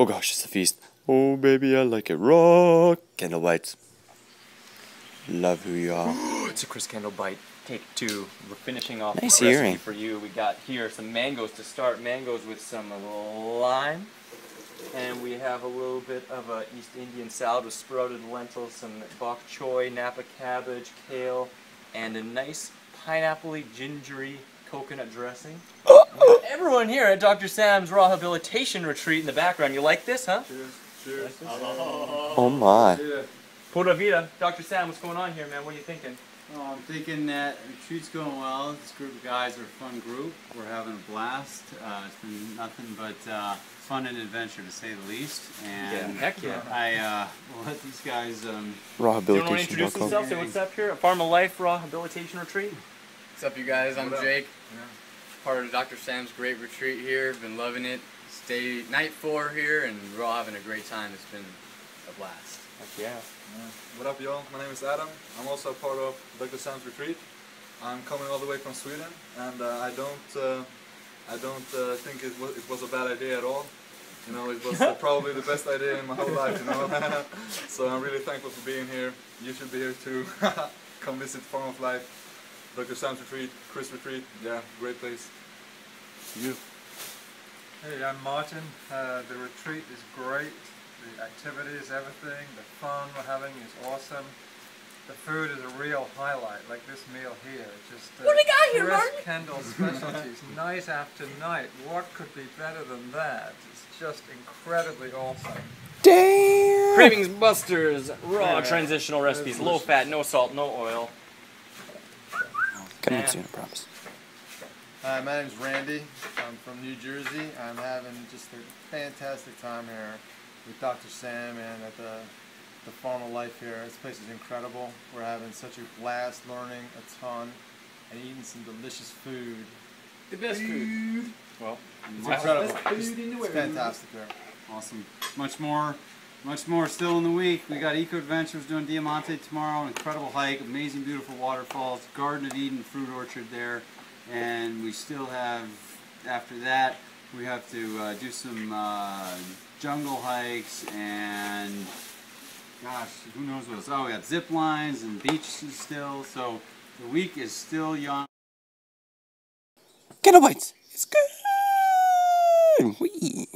Oh gosh, it's a feast. Oh baby, I like it raw. Kendall bites. Love who you are. it's a Chris Kendall bite. Take two. We're finishing off Nice the recipe earring. for you. We got here some mangoes to start. Mangoes with some lime. And we have a little bit of a East Indian salad with sprouted lentils, some bok choy, napa cabbage, kale, and a nice pineapple gingery coconut dressing. Oh, Everyone here at Dr. Sam's Rawhabilitation Retreat in the background. You like this, huh? Cheers. Cheers. Oh my. Yeah. Pura vida. Dr. Sam, what's going on here, man? What are you thinking? Oh, I'm thinking that the retreat's going well. This group of guys are a fun group. We're having a blast. Uh, it's been nothing but uh, fun and adventure to say the least. And Yeah, heck yeah. I uh, will let these guys. Um, Anyone want to introduce Rawhabilitation.com. themselves? Say what's up here? A Farm of Life Rawhabilitation Retreat. What's up, you guys? I'm Jake. up? Jake. Part of Dr. Sam's great retreat here. Been loving it. Stay night four here, and we're all having a great time. It's been a blast. Heck yeah. What up, y'all? My name is Adam. I'm also a part of Dr. Sam's retreat. I'm coming all the way from Sweden, and uh, I don't, uh, I don't uh, think it was, it was a bad idea at all. You know, it was uh, probably the best idea in my whole life. You know, so I'm really thankful for being here. You should be here too. Come visit Farm of Life, Dr. Sam's retreat, Chris retreat. Yeah, great place. You. Hey, I'm Martin. Uh, the retreat is great. The activities, everything, the fun we're having is awesome. The food is a real highlight, like this meal here. Just uh, What do we got here, Chris Martin? Kendall specialties, night after night. What could be better than that? It's just incredibly awesome. Damn. Cravings Busters raw Yeah. transitional recipes, low fat, no salt, no oil. Coming soon, I promise. Hi, my name's Randy. I'm from New Jersey. I'm having just a fantastic time here with Dr. Sam and at the the Farm of Life here. This place is incredible. We're having such a blast learning a ton and eating some delicious food. The best food. Well, It's Wow. incredible. Best food It's, in the it's world. fantastic here. awesome. Much more. Much more still in the week. We got Eco Adventures doing Diamante tomorrow. An incredible hike, amazing, beautiful waterfalls, Garden of Eden fruit orchard there, and we still have after that we have to uh, do some uh, jungle hikes and gosh, who knows what else? Oh, we got zip lines and beaches still. So the week is still young. Kendall bites. It's good. Whee.